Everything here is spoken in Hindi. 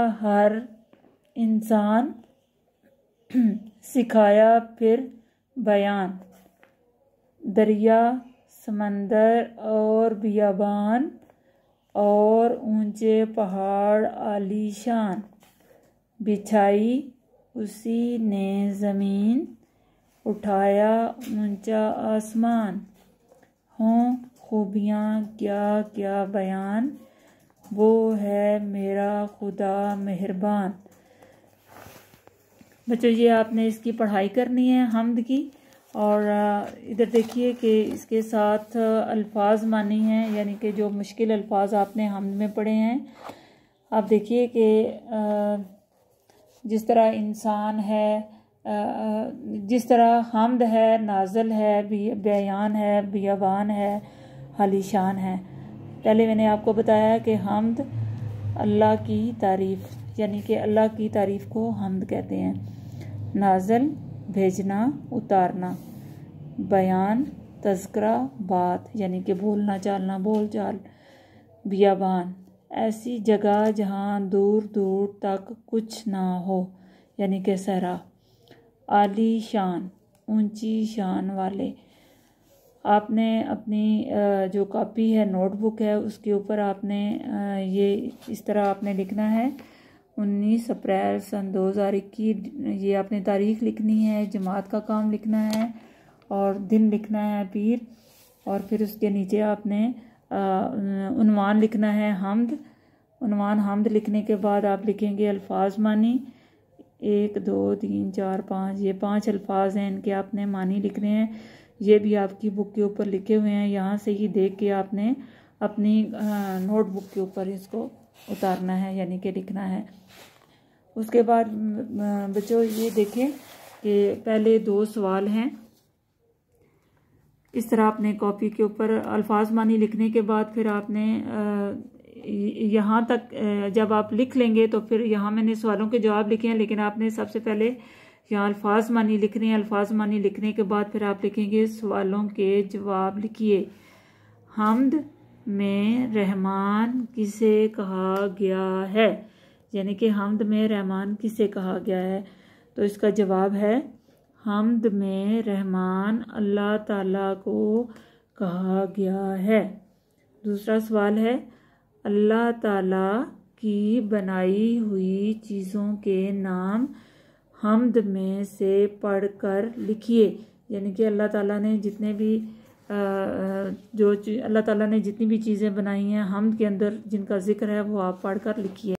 हर इंसान सिखाया, फिर बयान। दरिया, समंदर और बियाबान और ऊँचे पहाड़, आलीशान। बिछाई, उसी ने ज़मीन उठाया, ऊँचा आसमान। हों खूबियाँ क्या क्या बयान वो है मेरा खुदा मेहरबान। बच्चों, ये आपने इसकी पढ़ाई करनी है हमद की, और इधर देखिए कि इसके साथ अल्फाज मानी हैं, यानी कि जो मुश्किल अल्फाज आपने हमद में पढ़े हैं। आप देखिए कि जिस तरह इंसान है जिस तरह हमद है, नाजल है बयान है बियाबान है, हालीशान है। पहले मैंने आपको बताया कि हमद अल्लाह की तारीफ़, यानी कि अल्लाह की तारीफ़ को हमद कहते हैं। नाजल, भेजना, उतारना, बयान तस्करा बात, यानी कि बोलना, चालना बोल चाल बियाबान, ऐसी जगह जहाँ दूर दूर तक कुछ ना हो, यानी कि सहरा, आली शान, ऊँची शान वाले आपने अपनी जो कॉपी है, नोटबुक है, उसके ऊपर आपने ये इस तरह आपने लिखना है। उन्नीस अप्रैल सन दो हज़ार इक्कीस, ये आपने तारीख लिखनी है, जमात का काम लिखना है और दिन लिखना है पीर। और फिर उसके नीचे आपने उनवान लिखना है हमद। उनवान हमद लिखने के बाद आप लिखेंगे अल्फाज मानी। एक, दो, तीन, चार, पाँच, ये पाँच अल्फाज हैं, इनके आपने मानी लिखने हैं। ये भी आपकी बुक के ऊपर लिखे हुए हैं। यहाँ से ही देख के आपने अपनी नोटबुक के ऊपर इसको उतारना है, यानी कि लिखना है। उसके बाद बच्चों ये देखें कि पहले दो सवाल हैं। इस तरह आपने कॉपी के ऊपर अल्फाज मानी लिखने के बाद फिर आपने यहाँ तक जब आप लिख लेंगे तो फिर यहाँ मैंने सवालों के जवाब लिखे हैं, लेकिन आपने सबसे पहले यहाँ अल्फाज मानी लिख रहे हैं अल्फाज मानी लिखने के बाद फिर आप लिखेंगे, सवालों के जवाब लिखिए। हमद में रहमान किसे कहा गया है? यानी कि हमद में रहमान किसे कहा गया है? तो इसका जवाब है, हमद में रहमान अल्लाह ताला को कहा गया है। दूसरा सवाल है, अल्लाह ताला की बनाई हुई चीज़ों के नाम हमद में से पढ़कर लिखिए। यानी कि अल्लाह ताला ने जितने भी जो अल्लाह ताला ने जितनी भी चीज़ें बनाई हैं, हमद के अंदर जिनका ज़िक्र है, वो आप पढ़कर लिखिए।